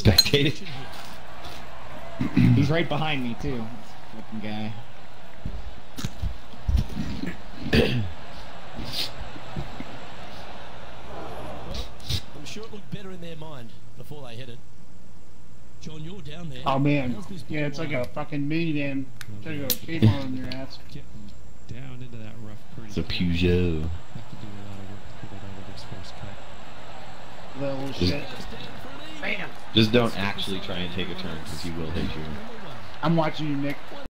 Spectated. He's right behind me too. Fucking guy. I'm sure it looked better in their mind before they hit it. John, you're down there. Oh man, yeah, it's like a fucking minivan. Try to go cable on your ass. Getting down into that rough pretty It's a. Peugeot. Have to do a lot of work to pull it out of this first cut. Little shit. Just don't actually try and take a turn because he will hit you. I'm watching you, Nick.